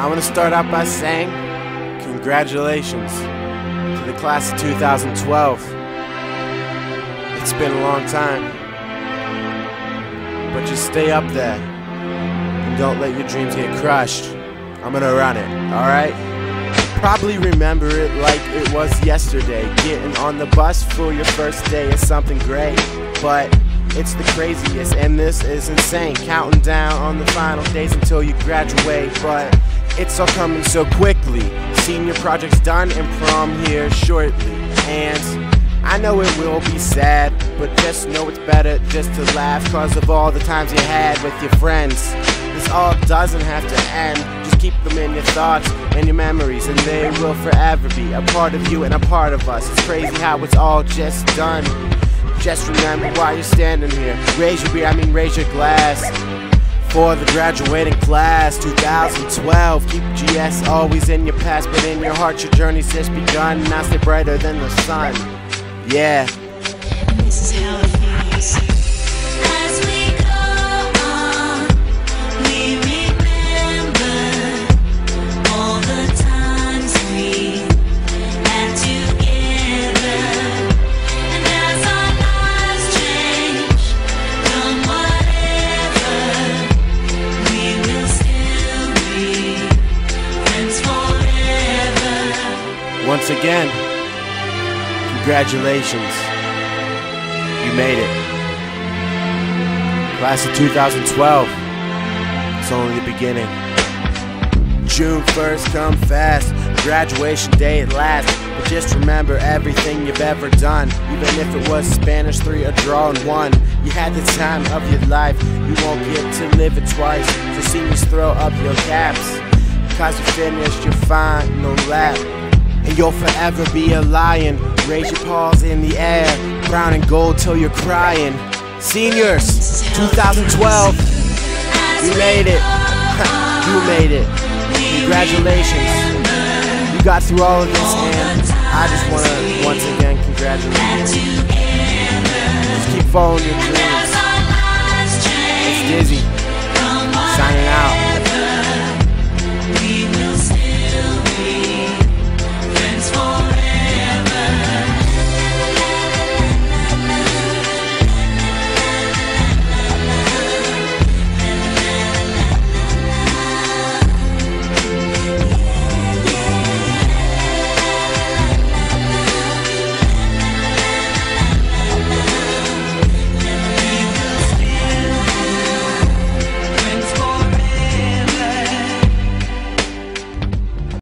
I want to start out by saying congratulations to the class of 2012. It's been a long time, but just stay up there and don't let your dreams get crushed. I'm gonna run it, alright? Probably remember it like it was yesterday. Getting on the bus for your first day is something great, but it's the craziest, and this is insane. Counting down on the final days until you graduate, but it's all coming so quickly. Senior project's done and prom here shortly. And I know it will be sad, but just know it's better just to laugh cause of all the times you had with your friends. This all doesn't have to end, just keep them in your thoughts and your memories, and they will forever be a part of you and a part of us. It's crazy how it's all just done. Just remember why you're standing here, raise your beer, I mean raise your glass for the graduating class 2012 keep gs always in your past but in your heart your journey's just begun. Now stay brighter than the sun. Yeah. This is how it feels. Once again congratulations you made it class of 2012 it's only the beginning June 1st come fast, graduation day at last. But just remember everything you've ever done. Even if it was Spanish 3, a draw, and 1. You had the time of your life, you won't get to live it twice. So seniors throw up your caps. Cause you finished your final lap. And you'll forever be a lion. Raise your paws in the air, brown and gold till you're crying. Seniors, 2012, you made it. you made it. Congratulations. You got through all of this, and I just want to once again congratulate you. Just keep following your dreams. It's dizzy.